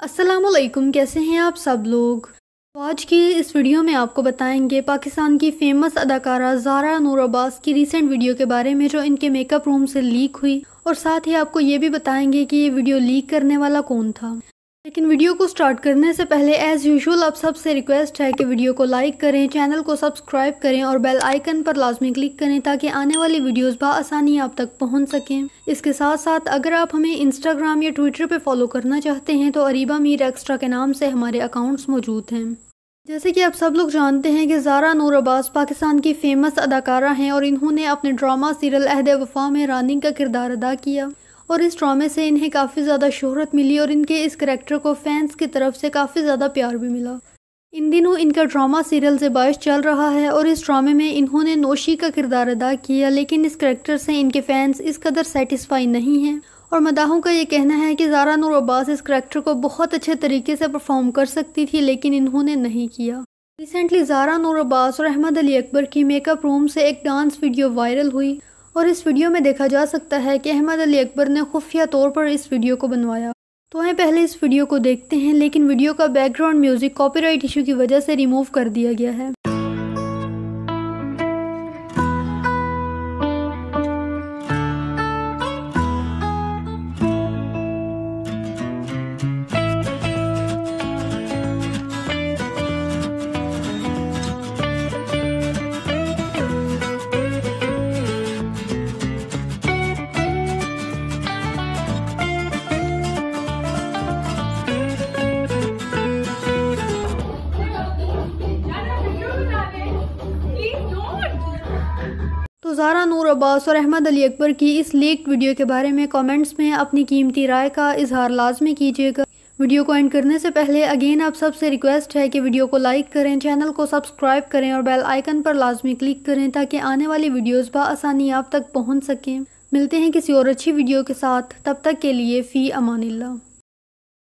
असलकुम कैसे हैं आप सब लोग? तो आज की इस वीडियो में आपको बताएँगे पाकिस्तान की फ़ेमस अदाकारा जारा नूर अब्बास की रीसेंट वीडियो के बारे में, जो इनके मेकअप रूम से लीक हुई। और साथ ही आपको ये भी बताएँगे कि ये वीडियो लीक करने वाला कौन था। लेकिन वीडियो को स्टार्ट करने से पहले एज़ यूजुअल आप सबसे रिक्वेस्ट है कि वीडियो को लाइक करें चैनल को सब्सक्राइब करें और बेल आइकन पर लाजमी क्लिक करें ताकि आने वाली वीडियोस आसानी आप तक पहुँच सकें। इसके साथ साथ अगर आप हमें इंस्टाग्राम या ट्विटर पे फॉलो करना चाहते हैं तो अरीबा मीर एक्स्ट्रा के नाम से हमारे अकाउंट्स मौजूद हैं। जैसे कि आप सब लोग जानते हैं कि ज़ारा नूर अब्बास पाकिस्तान की फ़ेमस अदाकारा हैं और इन्होंने अपने ड्रामा सीरियल अहद वफा में रानी का किरदार अदा किया। और इस ड्रामे से इन्हें काफ़ी ज़्यादा शोहरत मिली और इनके इस करेक्टर को फैंस की तरफ़ से काफ़ी ज़्यादा प्यार भी मिला। इन दिनों इनका ड्रामा सीरियल से बायस चल रहा है और इस ड्रामे में इन्होंने नोशी का किरदार अदा किया, लेकिन इस करेक्टर से इनके फैंस इस कदर सेटिस्फाई नहीं हैं। और मदाहों का ये कहना है कि ज़ारा नूर अब्बास इस करेक्टर को बहुत अच्छे तरीके से परफॉर्म कर सकती थी, लेकिन इन्होंने नहीं किया। रिसेंटली ज़ारा नूर अब्बास और अहमद अली अकबर की मेकअप रूम से एक डांस वीडियो वायरल हुई और इस वीडियो में देखा जा सकता है कि अहमद अली अकबर ने खुफिया तौर पर इस वीडियो को बनवाया। तो हमें पहले इस वीडियो को देखते हैं, लेकिन वीडियो का बैकग्राउंड म्यूज़िक कॉपीराइट इशू की वजह से रिमूव कर दिया गया है। तो ज़ारा नूर अब्बास और अहमद अली अकबर की इस लीक वीडियो के बारे में कमेंट्स में अपनी कीमती राय का इजहार लाजमी कीजिएगा। वीडियो को एंड करने से पहले, अगेन आप सबसे रिक्वेस्ट है कि वीडियो को लाइक करें, चैनल को सब्सक्राइब करें और बेल आइकन पर लाजमी क्लिक करें ताकि आने वाली वीडियोस आसानी आप तक पहुँच सकें। मिलते हैं किसी और अच्छी वीडियो के साथ। तब तक के लिए फ़ी अमानिल्ला